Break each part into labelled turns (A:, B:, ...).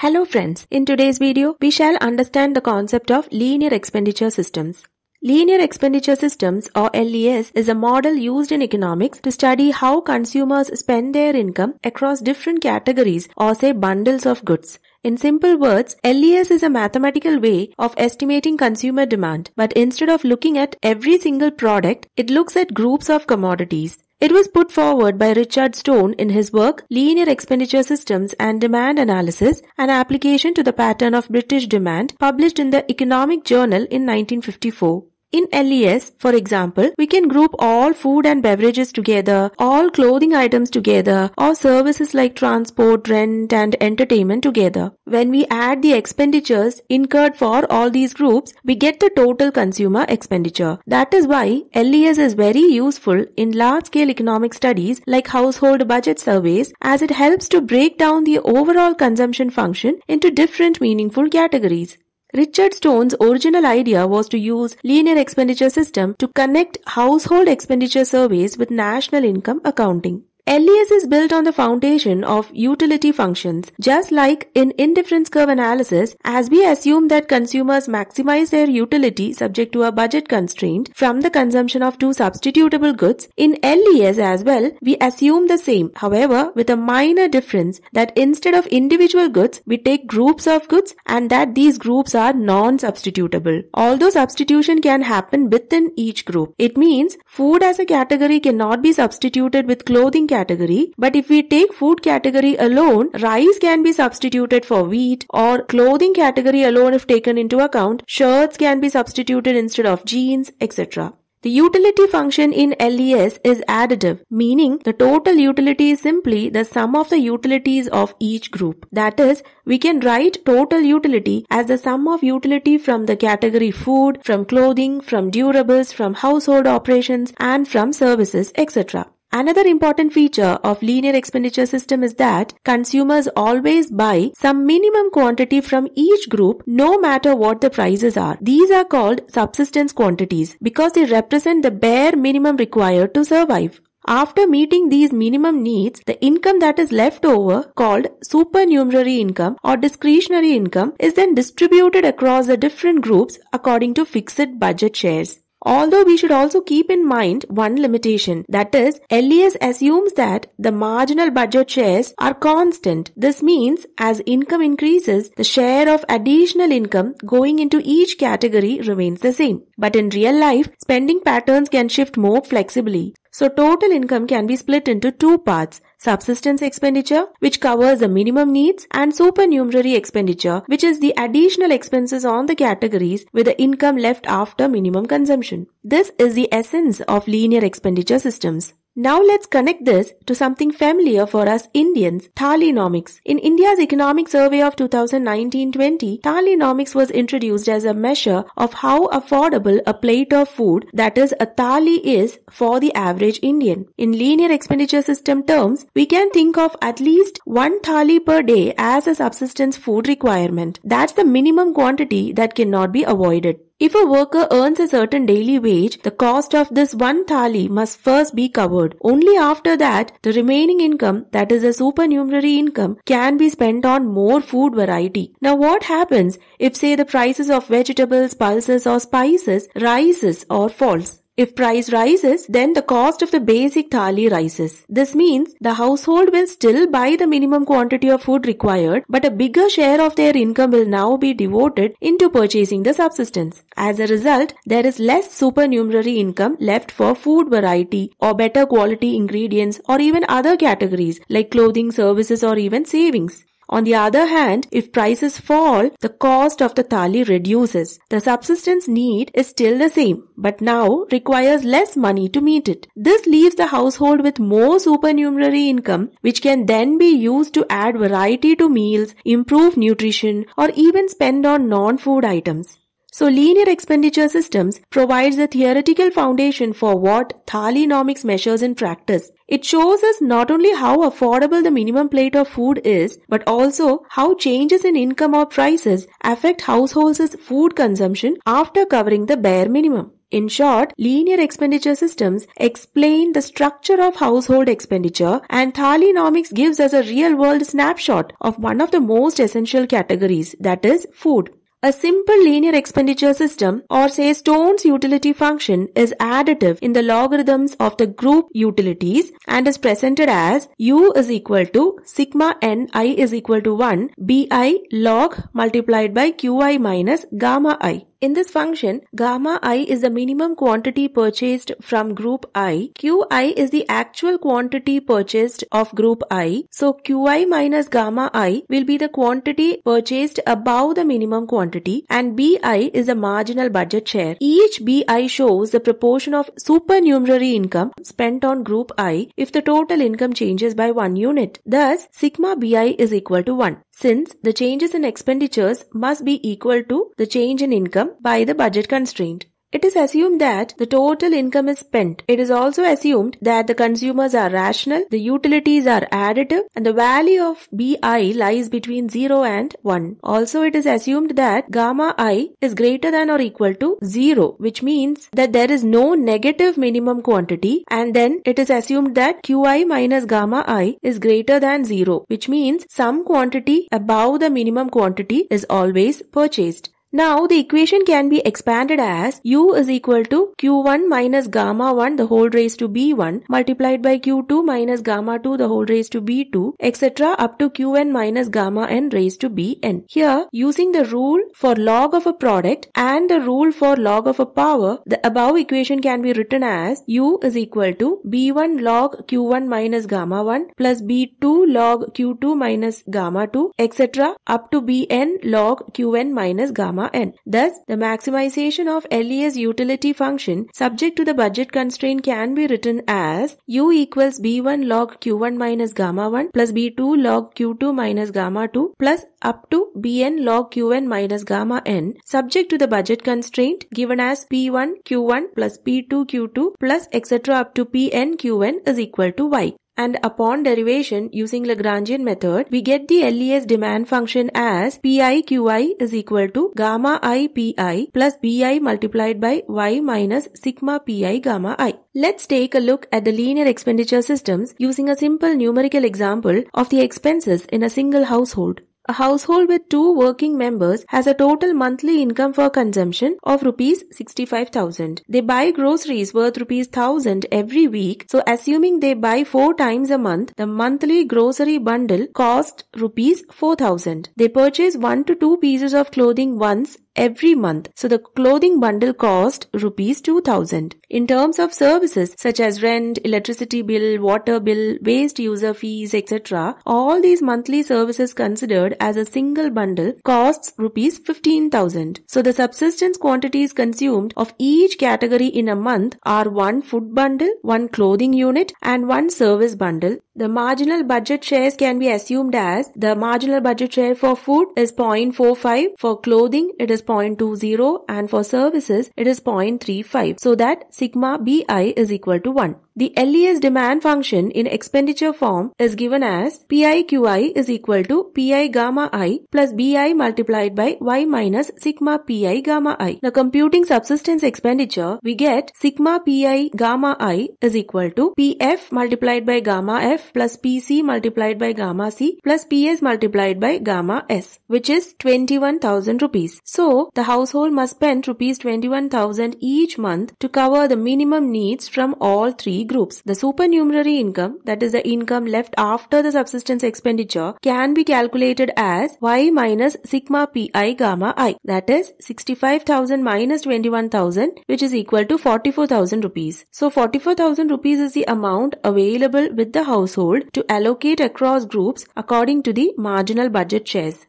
A: Hello friends, in today's video, we shall understand the concept of linear expenditure systems. Linear expenditure systems or LES is a model used in economics to study how consumers spend their income across different categories or say bundles of goods. In simple words, LES is a mathematical way of estimating consumer demand, but instead of looking at every single product, it looks at groups of commodities. It was put forward by Richard Stone in his work Linear Expenditure Systems and Demand Analysis, an application to the pattern of British demand, published in the Economic Journal in 1954. In LES, for example, we can group all food and beverages together, all clothing items together, or services like transport, rent, and entertainment together. When we add the expenditures incurred for all these groups, we get the total consumer expenditure. That is why LES is very useful in large-scale economic studies like household budget surveys as it helps to break down the overall consumption function into different meaningful categories. Richard Stone's original idea was to use linear expenditure system to connect household expenditure surveys with national income accounting. LES is built on the foundation of utility functions. Just like in indifference curve analysis, as we assume that consumers maximize their utility subject to a budget constraint from the consumption of two substitutable goods, in LES as well, we assume the same. However, with a minor difference that instead of individual goods, we take groups of goods and that these groups are non-substitutable. Although substitution can happen within each group. It means food as a category cannot be substituted with clothing category. But if we take food category alone, rice can be substituted for wheat or clothing category alone if taken into account, shirts can be substituted instead of jeans, etc. The utility function in LES is additive, meaning the total utility is simply the sum of the utilities of each group. That is, we can write total utility as the sum of utility from the category food, from clothing, from durables, from household operations, and from services, etc. Another important feature of linear expenditure system is that consumers always buy some minimum quantity from each group no matter what the prices are. These are called subsistence quantities because they represent the bare minimum required to survive. After meeting these minimum needs, the income that is left over, called supernumerary income or discretionary income, is then distributed across the different groups according to fixed budget shares. Although we should also keep in mind one limitation, that is, LES assumes that the marginal budget shares are constant. This means as income increases, the share of additional income going into each category remains the same. But in real life, spending patterns can shift more flexibly. So total income can be split into two parts, subsistence expenditure, which covers the minimum needs, and supernumerary expenditure, which is the additional expenses on the categories with the income left after minimum consumption. This is the essence of linear expenditure systems. Now let's connect this to something familiar for us Indians, Thalinomics. In India's Economic Survey of 2019-20, Thalinomics was introduced as a measure of how affordable a plate of food, that is a thali is for the average Indian. In linear expenditure system terms, we can think of at least one thali per day as a subsistence food requirement. That's the minimum quantity that cannot be avoided. If a worker earns a certain daily wage, the cost of this one thali must first be covered. Only after that, the remaining income, that is a supernumerary income, can be spent on more food variety. Now what happens if say the prices of vegetables, pulses or spices rises or falls? If price rises, then the cost of the basic thali rises. This means the household will still buy the minimum quantity of food required, but a bigger share of their income will now be devoted into purchasing the subsistence. As a result, there is less supernumerary income left for food variety or better quality ingredients or even other categories like clothing, services or even savings. On the other hand, if prices fall, the cost of the thali reduces. The subsistence need is still the same, but now requires less money to meet it. This leaves the household with more supernumerary income, which can then be used to add variety to meals, improve nutrition, or even spend on non-food items. So linear expenditure systems provides a theoretical foundation for what Thalinomics measures in practice. It shows us not only how affordable the minimum plate of food is, but also how changes in income or prices affect households' food consumption after covering the bare minimum. In short, linear expenditure systems explain the structure of household expenditure and Thalinomics gives us a real world snapshot of one of the most essential categories, that is food. A simple linear expenditure system or say Stone's utility function is additive in the logarithms of the group utilities and is presented as u is equal to sigma n i is equal to 1 bi log multiplied by qi minus gamma i. In this function, gamma i is the minimum quantity purchased from group i. Qi is the actual quantity purchased of group i. So Qi minus gamma i will be the quantity purchased above the minimum quantity and Bi is the marginal budget share. Each Bi shows the proportion of supernumerary income spent on group i if the total income changes by 1 unit. Thus, sigma Bi is equal to 1 since the changes in expenditures must be equal to the change in income by the budget constraint. It is assumed that the total income is spent. It is also assumed that the consumers are rational, the utilities are additive, and the value of BI lies between 0 and 1. Also, it is assumed that gamma i is greater than or equal to 0, which means that there is no negative minimum quantity, and then it is assumed that Qi minus gamma i is greater than 0, which means some quantity above the minimum quantity is always purchased. Now the equation can be expanded as u is equal to q1 minus gamma 1 the whole raised to b1 multiplied by q2 minus gamma 2 the whole raised to b2 etc. up to qn minus gamma n raised to bn. Here using the rule for log of a product and the rule for log of a power the above equation can be written as u is equal to b1 log q1 minus gamma 1 plus b2 log q2 minus gamma 2 etc. up to bn log qn minus gamma n. Thus, the maximization of LES utility function subject to the budget constraint can be written as u equals b1 log q1 minus gamma 1 plus b2 log q2 minus gamma 2 plus up to bn log qn minus gamma n subject to the budget constraint given as p1 q1 plus p2 q2 plus etc up to pn qn is equal to y and upon derivation using Lagrangian method, we get the LES demand function as PIQI is equal to gamma i pi plus bi multiplied by y minus sigma pi gamma i. Let's take a look at the linear expenditure systems using a simple numerical example of the expenses in a single household. A household with two working members has a total monthly income for consumption of rupees 65,000. They buy groceries worth rupees 1000 every week. So assuming they buy 4 times a month, the monthly grocery bundle cost rupees 4000. They purchase 1 to 2 pieces of clothing once every month. So the clothing bundle cost rupees 2000. In terms of services such as rent, electricity bill, water bill, waste user fees, etc., all these monthly services considered as a single bundle costs rupees 15000. So the subsistence quantities consumed of each category in a month are one food bundle, one clothing unit and one service bundle. The marginal budget shares can be assumed as the marginal budget share for food is 0.45, for clothing it is 0.20 and for services it is 0.35 so that sigma bi is equal to 1. The LES demand function in expenditure form is given as PIQI is equal to PI gamma i plus BI multiplied by Y minus sigma PI gamma i. Now computing subsistence expenditure, we get sigma PI gamma i is equal to PF multiplied by gamma F plus PC multiplied by gamma C plus PS multiplied by gamma S which is 21,000 rupees. So the household must spend rupees 21,000 each month to cover the minimum needs from all three groups. The supernumerary income, that is the income left after the subsistence expenditure, can be calculated as y minus sigma pi gamma i. That is 65,000 minus 21,000 which is equal to 44,000 rupees. So 44,000 rupees is the amount available with the household to allocate across groups according to the marginal budget shares.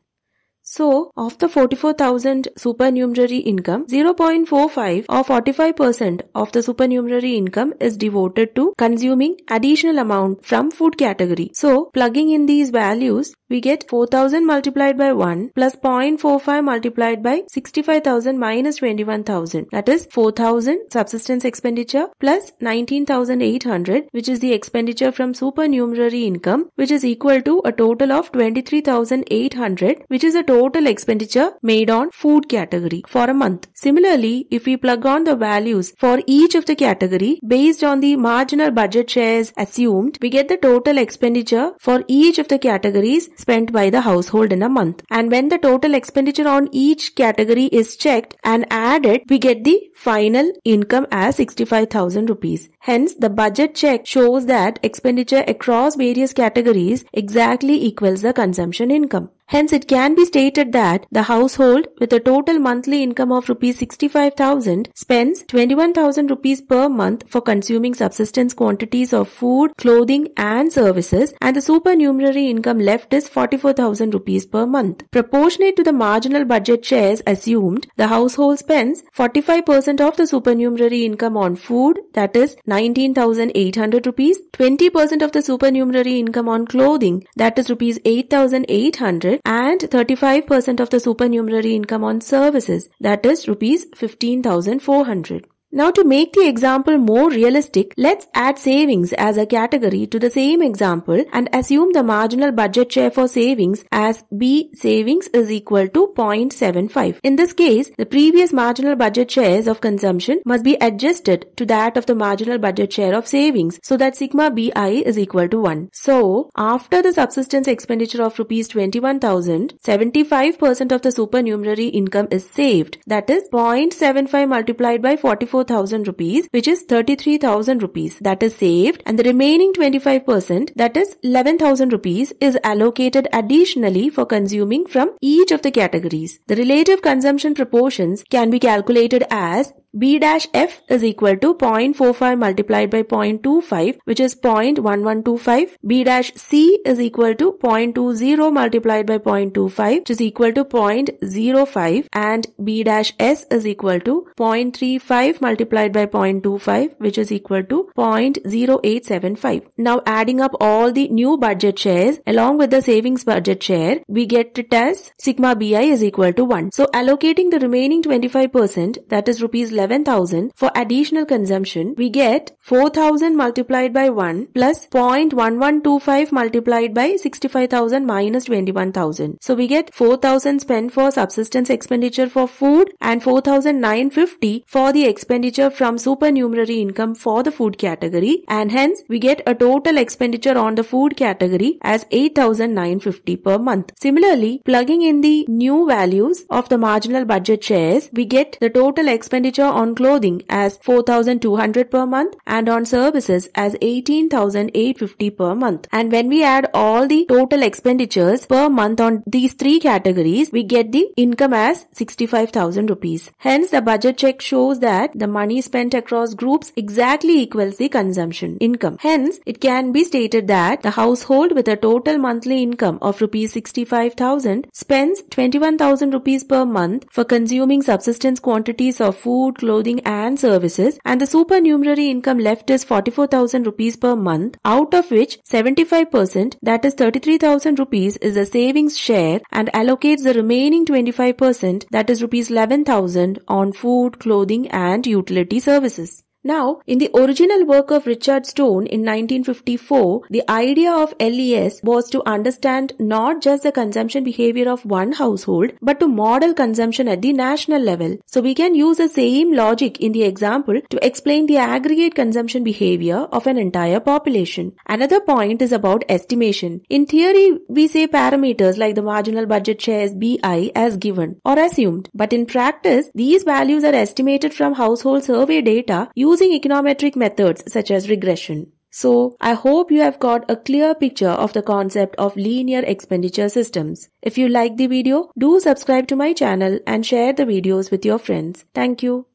A: So, of the 44,000 supernumerary income, 0.45 or 45% of the supernumerary income is devoted to consuming additional amount from food category. So, plugging in these values, we get 4000 multiplied by 1 plus 0.45 multiplied by 65,000 minus 21,000. That is 4000 subsistence expenditure plus 19,800 which is the expenditure from supernumerary income which is equal to a total of 23,800 which is a total expenditure made on food category for a month. Similarly, if we plug on the values for each of the category based on the marginal budget shares assumed, we get the total expenditure for each of the categories spent by the household in a month. And when the total expenditure on each category is checked and added, we get the final income as 65,000 rupees. Hence, the budget check shows that expenditure across various categories exactly equals the consumption income. Hence, it can be stated that the household with a total monthly income of rupees 65,000 spends 21,000 rupees per month for consuming subsistence quantities of food, clothing and services and the supernumerary income left is 44,000 rupees per month. Proportionate to the marginal budget shares assumed, the household spends 45% of the supernumerary income on food that is 19,800 rupees, 20% of the supernumerary income on clothing that is rupees 8,800 and 35% of the supernumerary income on services that is rupees 15,400. Now to make the example more realistic, let's add savings as a category to the same example and assume the marginal budget share for savings as B savings is equal to 0.75. In this case, the previous marginal budget shares of consumption must be adjusted to that of the marginal budget share of savings so that sigma BI is equal to 1. So, after the subsistence expenditure of rupees 21,000, 75% of the supernumerary income is saved. That is 0.75 multiplied by 44 24,000 rupees which is 33,000 rupees that is saved and the remaining 25% that is 11,000 rupees is allocated additionally for consuming from each of the categories. The relative consumption proportions can be calculated as B dash F is equal to 0.45 multiplied by 0.25 which is 0.1125. B dash C is equal to 0.20 multiplied by 0.25 which is equal to 0.05 and B dash S is equal to 0.35 multiplied by 0.25 which is equal to 0.0875. Now adding up all the new budget shares along with the savings budget share we get it as sigma BI is equal to 1. So allocating the remaining 25% that is rupees 11,000 for additional consumption, we get 4,000 multiplied by 1 plus 0.1125 multiplied by 65,000 minus 21,000. So we get 4,000 spent for subsistence expenditure for food and 4,950 for the expenditure from supernumerary income for the food category and hence we get a total expenditure on the food category as 8,950 per month. Similarly, plugging in the new values of the marginal budget shares, we get the total expenditure on clothing as 4200 per month and on services as 18850 per month. And when we add all the total expenditures per month on these three categories, we get the income as 65,000 rupees. Hence, the budget check shows that the money spent across groups exactly equals the consumption income. Hence, it can be stated that the household with a total monthly income of rupees 65,000 spends 21,000 rupees per month for consuming subsistence quantities of food, clothing and services and the supernumerary income left is 44,000 rupees per month out of which 75% that is 33,000 rupees is a savings share and allocates the remaining 25% that is rupees 11,000 on food, clothing and utility services. Now, in the original work of Richard Stone in 1954, the idea of LES was to understand not just the consumption behavior of one household, but to model consumption at the national level. So we can use the same logic in the example to explain the aggregate consumption behavior of an entire population. Another point is about estimation. In theory, we say parameters like the marginal budget shares BI as given or assumed, but in practice, these values are estimated from household survey data used using econometric methods such as regression. So, I hope you have got a clear picture of the concept of linear expenditure systems. If you like the video, do subscribe to my channel and share the videos with your friends. Thank you.